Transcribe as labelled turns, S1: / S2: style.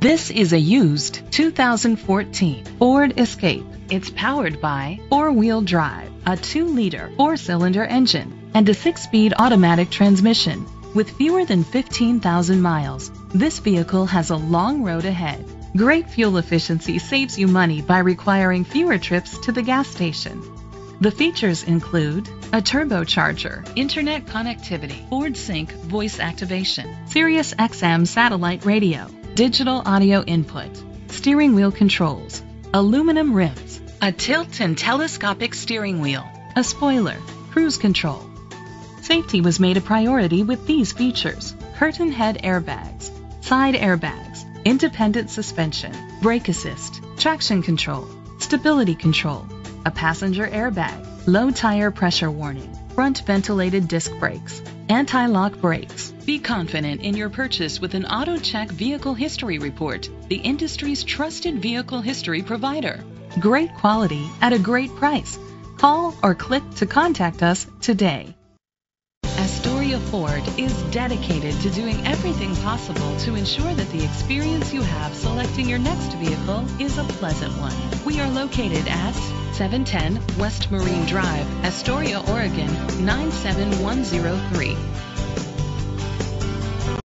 S1: This is a used 2014 Ford Escape. It's powered by four-wheel drive, a 2-liter four-cylinder engine, and a 6-speed automatic transmission. With fewer than 15,000 miles, this vehicle has a long road ahead. Great fuel efficiency saves you money by requiring fewer trips to the gas station. The features include a turbocharger, internet connectivity, Ford Sync voice activation, Sirius XM satellite radio, digital audio input, steering wheel controls, aluminum rims, a tilt and telescopic steering wheel, a spoiler, cruise control. Safety was made a priority with these features. Curtain head airbags, side airbags, independent suspension, brake assist, traction control, stability control, a passenger airbag, low tire pressure warning, front ventilated disc brakes, anti-lock brakes. Be confident in your purchase with an AutoCheck Vehicle History Report, the industry's trusted vehicle history provider. Great quality at a great price. Call or click to contact us today. Astoria Ford is dedicated to doing everything possible to ensure that the experience you have selecting your next vehicle is a pleasant one. We are located at 710 West Marine Drive, Astoria, Oregon 97103.